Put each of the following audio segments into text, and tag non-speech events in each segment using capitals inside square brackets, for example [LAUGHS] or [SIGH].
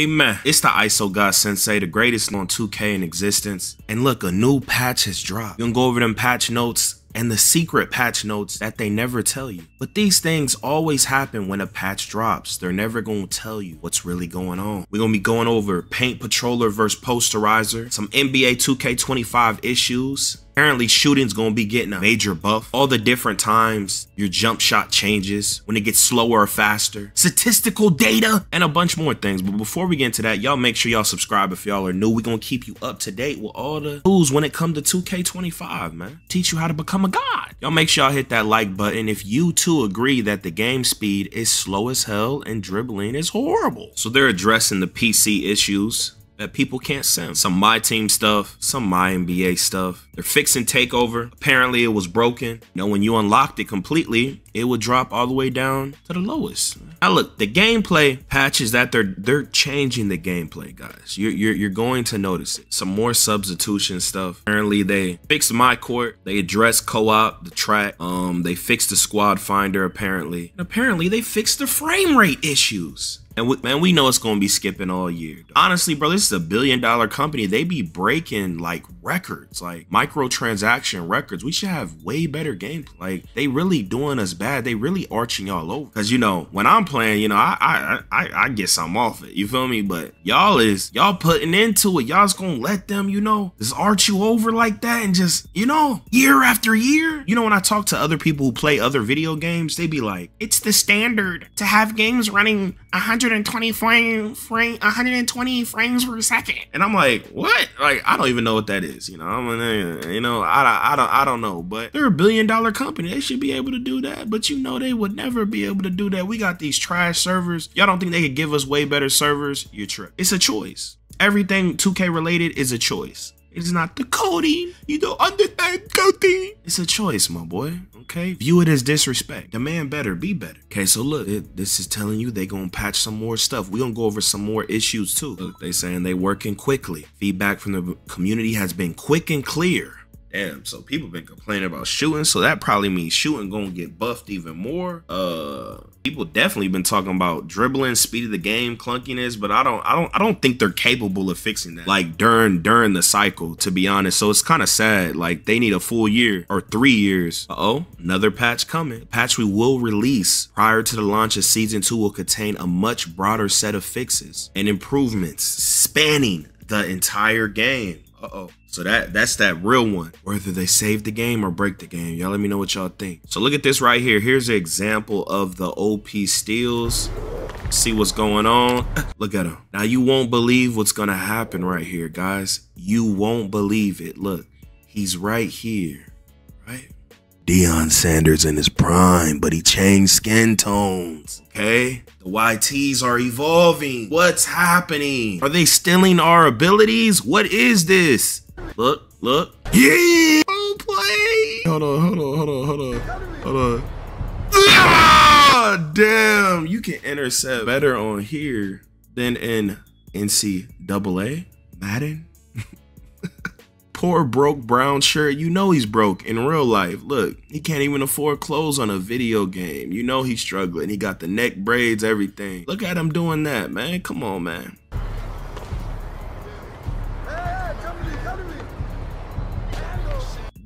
Amen. It's the ISO God Sensei, the greatest on 2K in existence. And look, a new patch has dropped. You can go over them patch notes and the secret patch notes that they never tell you. But these things always happen when a patch drops. They're never going to tell you what's really going on. We're going to be going over Paint Patroller versus Posterizer, some NBA 2K25 issues, Apparently shooting's gonna be getting a major buff. All the different times your jump shot changes, when it gets slower or faster, statistical data, and a bunch more things. But before we get into that, y'all make sure y'all subscribe if y'all are new. We're gonna keep you up to date with all the tools when it comes to 2K25, man. Teach you how to become a god. Y'all make sure y'all hit that like button if you too agree that the game speed is slow as hell and dribbling is horrible. So they're addressing the PC issues that people can't send. Some my team stuff, some my NBA stuff. They're fixing takeover. Apparently it was broken. You know, when you unlocked it completely, it would drop all the way down to the lowest. Now look, the gameplay patches that they're they're changing the gameplay, guys. You're you're, you're going to notice it. Some more substitution stuff. Apparently they fixed my court. They addressed co-op, the track. Um, they fixed the squad finder apparently. And apparently they fixed the frame rate issues. And we, man, we know it's gonna be skipping all year. Honestly, bro, this is a billion dollar company. They be breaking like records, like microtransaction records. We should have way better gameplay. Like they really doing us bad. They really arching y'all over. Cause you know, when I'm playing, you know, I I I, I get something off it. You feel me? But y'all is y'all putting into it. Y'all's gonna let them, you know, just arch you over like that and just, you know, year after year. You know, when I talk to other people who play other video games, they be like, it's the standard to have games running 120 frame frame 120 frames per second. And I'm like, what? Like, I don't even know what that is. You know, I'm you know, I, I don't I don't know. But they're a billion dollar company. They should be able to do that. But you know, they would never be able to do that. We got these trash servers. Y'all don't think they could give us way better servers? You're tripping. It's a choice. Everything 2K related is a choice. It's not the coding. You don't understand coding. It's a choice, my boy. Okay. View it as disrespect. Demand better. Be better. Okay. So look, it, this is telling you they gonna patch some more stuff. We gonna go over some more issues too. Look, they saying they working quickly. Feedback from the community has been quick and clear. Damn, so people been complaining about shooting, so that probably means shooting gonna get buffed even more. Uh people definitely been talking about dribbling, speed of the game, clunkiness, but I don't I don't I don't think they're capable of fixing that. Like during during the cycle, to be honest. So it's kind of sad. Like they need a full year or three years. Uh oh, another patch coming. The patch we will release prior to the launch of season two will contain a much broader set of fixes and improvements spanning the entire game. Uh oh. So that that's that real one. Whether they save the game or break the game. Y'all let me know what y'all think. So look at this right here. Here's an example of the OP steals. See what's going on. [LAUGHS] Look at him. Now you won't believe what's gonna happen right here, guys. You won't believe it. Look, he's right here, right? Deion Sanders in his prime, but he changed skin tones. Okay? The YTs are evolving. What's happening? Are they stealing our abilities? What is this? Look, look. Yeah! Oh, play! Hold on, hold on, hold on, hold on, hold on. Ah, damn! You can intercept better on here than in NCAA Madden. [LAUGHS] Poor broke brown shirt. You know he's broke in real life. Look, he can't even afford clothes on a video game. You know he's struggling. He got the neck braids, everything. Look at him doing that, man. Come on, man.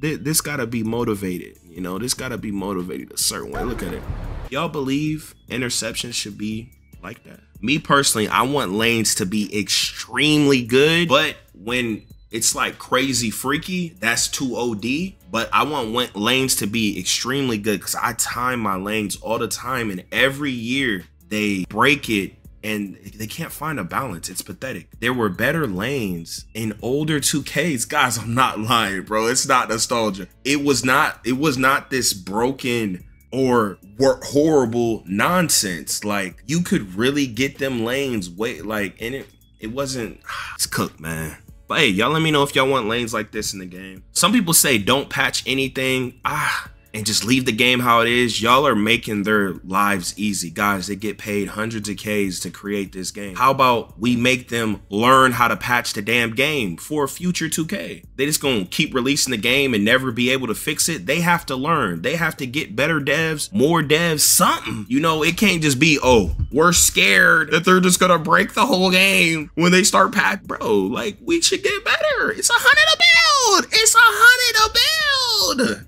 This gotta be motivated. You know, this gotta be motivated a certain way. Look at it. Y'all believe interceptions should be like that? Me personally, I want lanes to be extremely good, but when it's like crazy freaky, that's too OD. But I want lanes to be extremely good because I time my lanes all the time, and every year they break it and they can't find a balance. It's pathetic. There were better lanes in older 2Ks. Guys, I'm not lying, bro. It's not nostalgia. It was not it was not this broken or horrible nonsense. Like you could really get them lanes way like and it it wasn't [SIGHS] it's cooked, man. But hey, y'all let me know if y'all want lanes like this in the game. Some people say don't patch anything. Ah, and just leave the game how it is, y'all are making their lives easy. Guys, they get paid hundreds of Ks to create this game. How about we make them learn how to patch the damn game for future 2K? They just gonna keep releasing the game and never be able to fix it. They have to learn. They have to get better devs, more devs, something. You know, it can't just be, oh, we're scared that they're just gonna break the whole game when they start patch. Bro, like we should get better. It's a hundred a build. It's a hundred a build.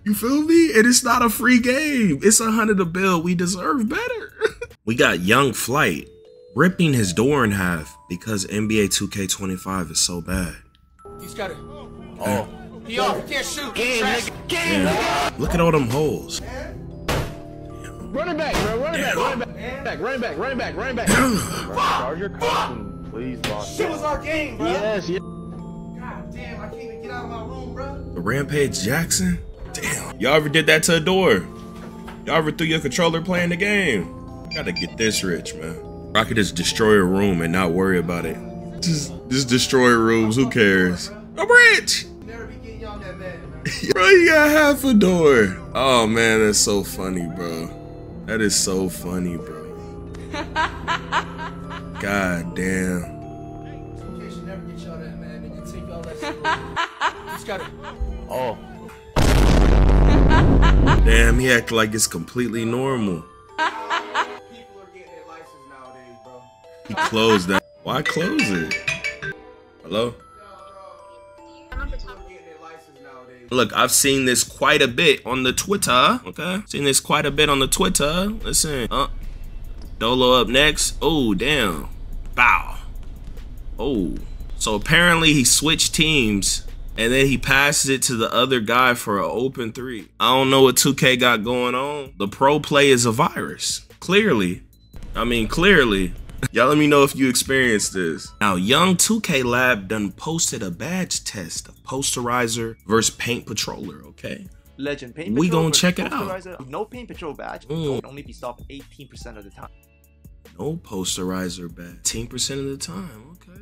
You feel me? And it's not a free game. It's a hundred a build. We deserve better. [LAUGHS] we got Young Flight ripping his door in half because NBA 2K25 is so bad. He's got it. Oh. oh. He off. He can't shoot. Game, Game, nigga. Look at all them holes. Running back, bro. Running back. Running back. Running back. Running back. Running back. Charge your costume, please, boss. Shit was our game, bro. yes, yes. God damn, I can't even get out of my room, bro. Rampage Jackson? Damn. Y'all ever did that to a door? Y'all ever threw your controller playing the game? Gotta get this rich, man. I could just destroy a room and not worry about it. Just, just destroy rooms. Who cares? I'm rich. Never be getting y'all that mad, man. [LAUGHS] Bro, you got half a door. Oh man, that's so funny, bro. That is so funny, bro. [LAUGHS] God damn. That He's got it. Oh, [LAUGHS] Damn, he act like it's completely normal. People are getting their license nowadays, bro. He closed that. Why close it? Hello? People are getting their license nowadays. Look, I've seen this quite a bit on the Twitter. Okay, seen this quite a bit on the Twitter. Listen, uh, Dolo up next. Oh, damn, bow. Oh, so apparently he switched teams. And then he passes it to the other guy for an open three. I don't know what 2K got going on. The pro play is a virus. Clearly. I mean, clearly. Y'all let me know if you experienced this. Now, Young 2K Lab done posted a badge test of Posterizer versus Paint Patroller, okay? Legend Paint We gonna check it out. No Paint Patrol badge Mm. can only be stopped 18% of the time. No Posterizer badge. 10% of the time, okay.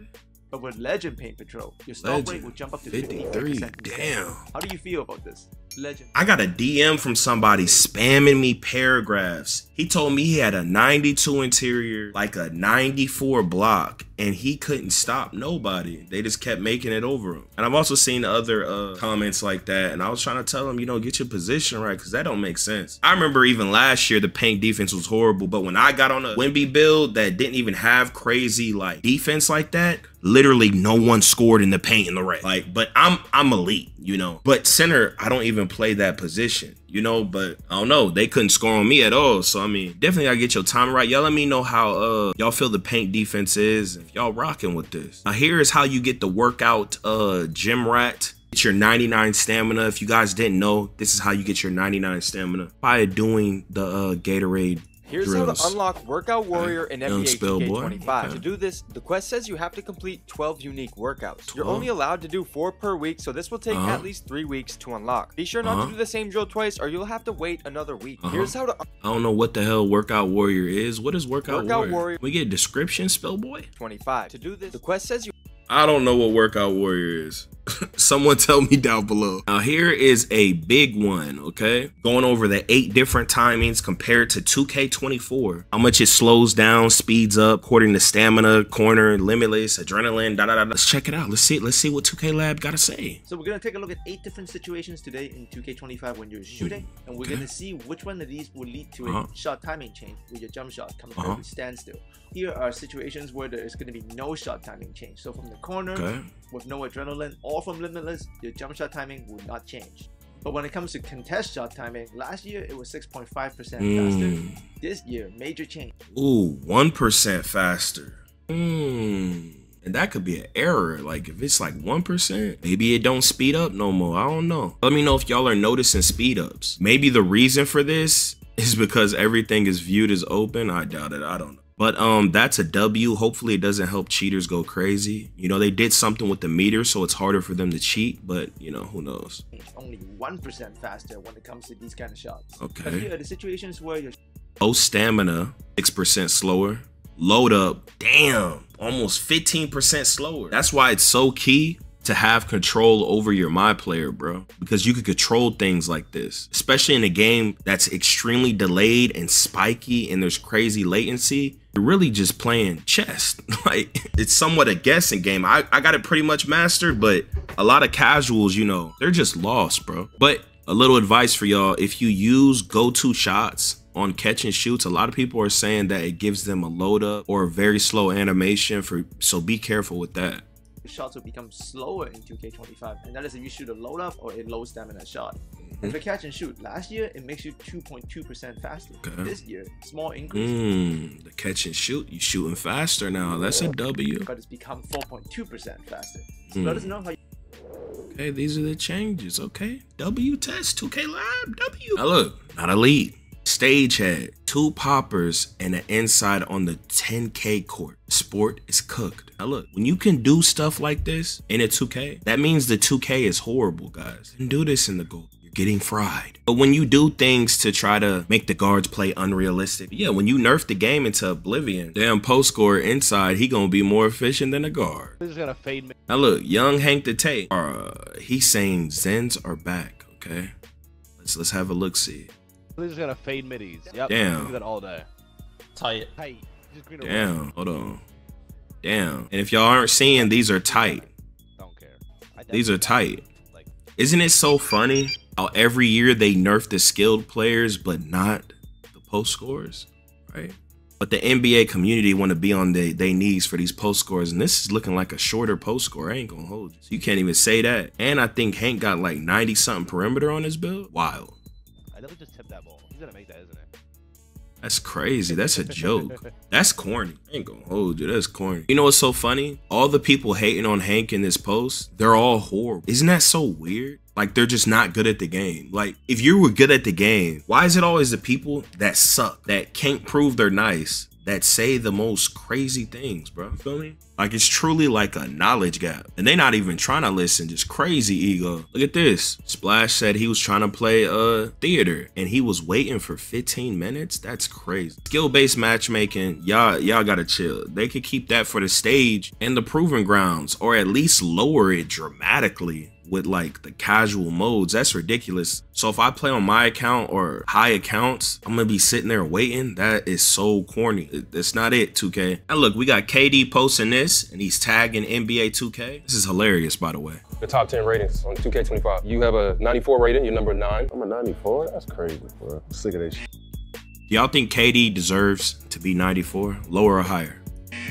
But with Legend Paint Patrol, your stop rate will jump up to 53. 53%. Damn. How do you feel about this? Legend. I got a DM from somebody spamming me paragraphs. He told me he had a 92 interior, like a 94 block, and he couldn't stop nobody. They just kept making it over him. And I've also seen other uh, comments like that, and I was trying to tell him, you know, get your position right, because that don't make sense. I remember even last year the paint defense was horrible, but when I got on a Wemby build that didn't even have crazy like defense like that, literally no one scored in the paint in the red. Like, but I'm I'm elite, you know. But center, I don't even play that position, you know. But I don't know, they couldn't score on me at all. So I mean, definitely gotta get your time right. Y'all let me know how uh y'all feel the paint defense is. If y'all rocking with this. Now here is how you get the workout uh gym rat. Get your 99 stamina. If you guys didn't know, this is how you get your 99 stamina by doing the uh Gatorade Here's drills. how to unlock Workout Warrior in NBA spell boy. 2K25. Okay. To do this, the quest says you have to complete 12 unique workouts. You're only allowed to do 4 per week, so this will take Uh-huh. at least 3 weeks to unlock. Be sure not Uh-huh. to do the same drill twice or you'll have to wait another week. Uh-huh. Here's how to I don't know what the hell Workout Warrior is. What is Workout, Workout Warrior? Warrior- We get a description, Spellboy? 25. To do this, the quest says you I don't know what Workout Warrior is. [LAUGHS] Someone tell me down below. Now here is a big one, okay? Going over the eight different timings compared to 2K24. How much it slows down, speeds up, according to stamina, corner, limitless, adrenaline, da da da. Let's check it out. Let's see. Let's see what 2K Lab gotta say. So we're gonna take a look at eight different situations today in 2K25 when you're shooting, and we're Okay. gonna see which one of these will lead to a uh-huh. shot timing change with your jump shot coming to uh-huh. a standstill. Here are situations where there is gonna be no shot timing change. So from the corner, Okay. with no adrenaline, or from limitless, your jump shot timing will not change. But when it comes to contest shot timing, last year it was 6.5% faster. Mm. This year, major change. Ooh, 1% faster. Hmm. And that could be an error. Like if it's like 1%, maybe it don't speed up no more. I don't know. Let me know if y'all are noticing speed ups. Maybe the reason for this is because everything is viewed as open. I doubt it. I don't know. But um that's a W. Hopefully it doesn't help cheaters go crazy. You know, they did something with the meter, so it's harder for them to cheat, but you know, who knows. Only 1% faster when it comes to these kind of shots. But Okay. here are the situations where your Low stamina, 6% slower. Load up, damn, almost 15% slower. That's why it's so key to have control over your my player, bro. Because you could control things like this, especially in a game that's extremely delayed and spiky and there's crazy latency. You're really just playing chess. [LAUGHS] like it's somewhat a guessing game. I, I got it pretty much mastered, but a lot of casuals, you know, they're just lost, bro. But a little advice for y'all if you use go to shots on catch and shoots, a lot of people are saying that it gives them a load up or a very slow animation for so be careful with that. Shots will become slower in 2K25, and that is if you shoot a load up or a low stamina shot. And for catch and shoot, last year it makes you 2.2% faster. Okay. This year, small increase, Mmm, the catch and shoot, you shooting faster now. That's a W. but it's become 4.2% faster. So Hmm. let us know how you Okay, these are the changes. Okay, W test, 2K Lab, W. Now look, not elite. Stage head, two poppers, and an inside on the 10K court. Sport is cooked. Now look, when you can do stuff like this in a 2K, that means the 2K is horrible, guys. You can do this in the goal. You're getting fried. But when you do things to try to make the guards play unrealistic, yeah, when you nerf the game into oblivion, damn post scorer inside, he gonna be more efficient than a guard. This is gonna fade me. Now look, young Hank the Tate. Uh, he's saying Zens are back. Okay, let's let's have a look. See. This is gonna fade middies. Yep. Damn. Do that all day. Tight. Hey, just green or Damn. Hold on. Damn. And if y'all aren't seeing, these are tight. Don't care. These are tight. Like, Isn't it so funny how every year they nerf the skilled players, but not the post scores, right? But the NBA community want to be on their they knees for these post scores, and this is looking like a shorter post score. I ain't gonna hold you. So you can't even say that. And I think Hank got like 90 something perimeter on his build. Wild. I never just tip that ball. He's gonna make that, isn't it? That's crazy. That's a [LAUGHS] joke. That's corny. I ain't gonna hold you. That's corny. You know what's so funny? All the people hating on Hank in this post, they're all horrible. Isn't that so weird? Like they're just not good at the game. Like if you were good at the game, why is it always the people that suck, that can't prove they're nice, that say the most crazy things, bro? You feel me? Like it's truly like a knowledge gap. And they not even trying to listen, just crazy ego. Look at this. Splash said he was trying to play uh theater and he was waiting for 15 minutes. That's crazy. Skill-based matchmaking, y'all y'all gotta chill. They could keep that for the stage and the proving grounds, or at least lower it dramatically with like the casual modes. That's ridiculous. So if I play on my account or high accounts, I'm gonna be sitting there waiting. That is so corny. That's not it, 2K. Now look, we got KD posting this and he's tagging NBA 2K. This is hilarious, by the way. the top 10 ratings on 2K25. You have a 94 rating, you're number nine. I'm a 94. That's crazy, bro. I'm sick of that shit. Do y'all think KD deserves to be 94, lower or higher?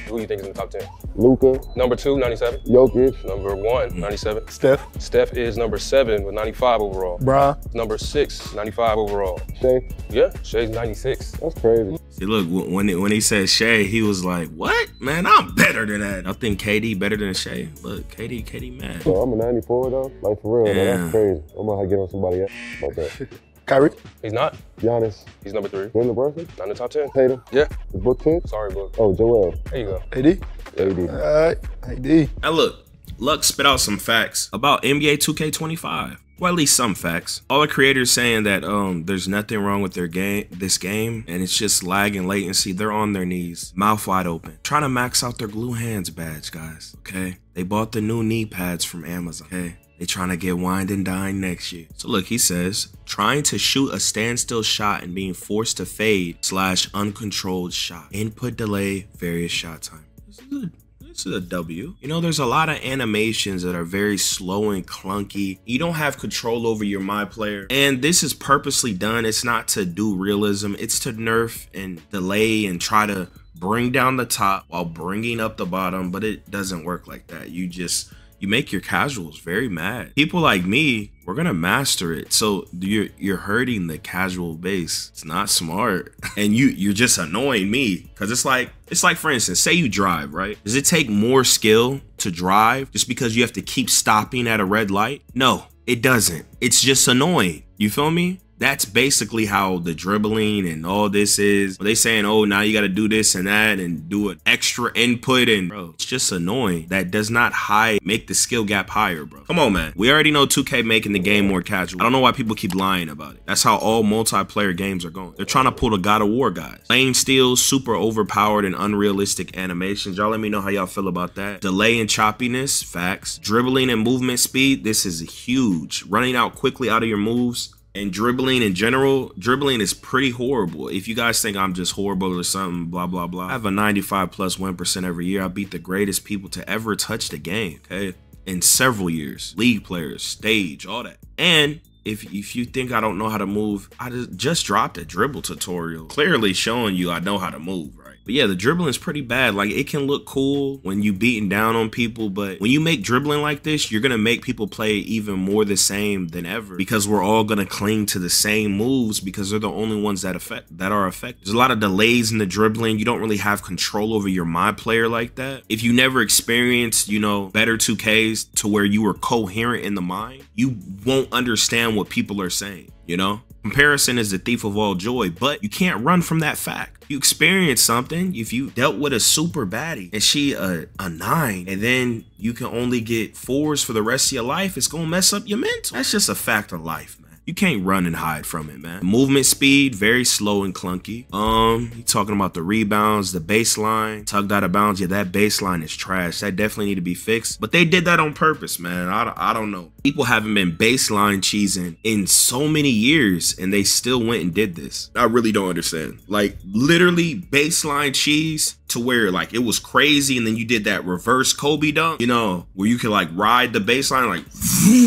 Who do you think is in the top 10? Luka, Number two, 97. Jokic, Number one, 97. Steph, Steph is number seven with 95 overall. Bron, Number six, 95 overall. Shai. Yeah, Shai's 96. That's crazy. See, look, when it, when he said Shai, he was like, "What, man? I'm better than that. I think KD better than Shai. Look, KD, KD, man. So I'm a 94 though. Like for real, though, Yeah. that's crazy. I'm gonna have to get on somebody else about that. [LAUGHS] Kyrie. He's not. Giannis, He's number three. Jalen Brunson, Not in the top 10. Tatum, Yeah. the book 10. Sorry, book. Oh, Joel, There you go. AD. AD. Alright. AD. Now look, Luck spit out some facts about NBA 2K25. Well, at least some facts. All the creators saying that um there's nothing wrong with their game, this game, and it's just lag and latency. They're on their knees, mouth wide open, trying to max out their glue hands badge, guys. Okay, they bought the new knee pads from Amazon. Okay. They trying to get wined and dined next year. So look, he says, trying to shoot a standstill shot and being forced to fade slash uncontrolled shot. Input delay, various shot time. This is a this is a W. You know, there's a lot of animations that are very slow and clunky. You don't have control over your my player. And this is purposely done. It's not to do realism, it's to nerf and delay and try to bring down the top while bringing up the bottom, but it doesn't work like that. You just you make your casuals very mad. People like me, we're gonna master it. So you're you're hurting the casual base. It's not smart, [LAUGHS] and you you're just annoying me because it's like it's like for instance, say you drive right. Does it take more skill to drive just because you have to keep stopping at a red light? No, it doesn't. It's just annoying. You feel me? That's basically how the dribbling and all this is. They saying, oh, now you got to do this and that and do an extra input. And bro, it's just annoying. That does not high make the skill gap higher, bro. Come on, man. We already know 2K making the game more casual. I don't know why people keep lying about it. That's how all multiplayer games are going. They're trying to pull the God of War guys. Playing steals, super overpowered and unrealistic animations. Y'all let me know how y'all feel about that. Delay and choppiness, facts. Dribbling and movement speed, this is huge. Running out quickly out of your moves and dribbling in general, dribbling is pretty horrible. If you guys think I'm just horrible or something, blah, blah, blah. I have a 95 plus 1% every year. I beat the greatest people to ever touch the game, okay? In several years. League players, stage, all that. And if if you think I don't know how to move, I just, just dropped a dribble tutorial, clearly showing you I know how to move? But yeah, the dribbling is pretty bad. Like it can look cool when you beating down on people, but when you make dribbling like this, you're gonna make people play even more the same than ever because we're all gonna cling to the same moves because they're the only ones that affect that are affected. There's a lot of delays in the dribbling. You don't really have control over your my player like that. If you never experienced, you know, better 2Ks to where you were coherent in the mind, you won't understand what people are saying, you know? Comparison is the thief of all joy, but you can't run from that fact. You experience something, if you dealt with a super baddie and she a, a nine, and then you can only get fours for the rest of your life, it's gonna mess up your mental. That's just a fact of life. You can't run and hide from it, man. Movement speed, very slow and clunky. Um, you talking about the rebounds, the baseline, tugged out of bounds. Yeah, that baseline is trash. That definitely need to be fixed. But they did that on purpose, man. I, I don't know. People haven't been baseline cheesing in so many years, and they still went and did this. I really don't understand. Like literally baseline cheese to where like it was crazy and then you did that reverse Kobe dunk, you know, where you could like ride the baseline like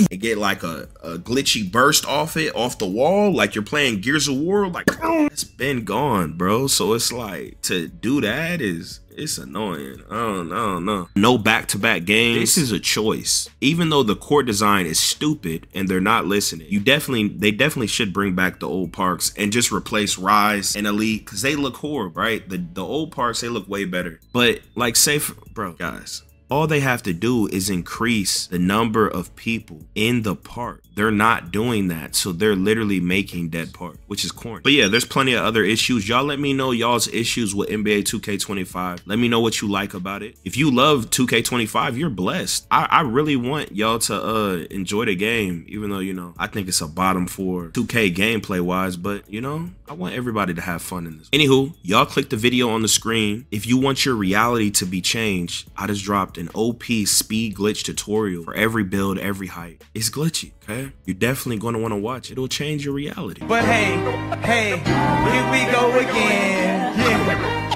[LAUGHS] and get like a, a glitchy burst off it, off the wall, like you're playing Gears of War, like [CLEARS THROAT] it's been gone, bro. So it's like to do that is it's annoying. I don't, I don't know. No back-to-back games. This is a choice. Even though the court design is stupid and they're not listening, you definitely they definitely should bring back the old parks and just replace Rise and Elite because they look horrible, right? The the old parks they look way better. But like, say, for, bro, guys, all they have to do is increase the number of people in the park. They're not doing that. So they're literally making dead park, which is corny. But yeah, there's plenty of other issues. Y'all let me know y'all's issues with NBA 2K25. Let me know what you like about it. If you love 2K25, you're blessed. I, I really want y'all to uh enjoy the game, even though, you know, I think it's a bottom four 2K gameplay wise, but you know, I want everybody to have fun in this. Anywho, y'all click the video on the screen. If you want your reality to be changed, I just dropped an OP speed glitch tutorial for every build, every height. It's glitchy, okay? You're definitely want to watch it. It'll change your reality. But hey, hey, here we go again. Yeah.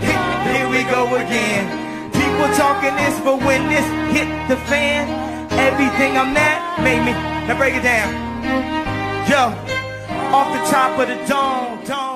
Here, here we go again. People talking this, but when this hit the fan, everything I'm at made me. Now break it down. Yo, off the top of the dome, dome.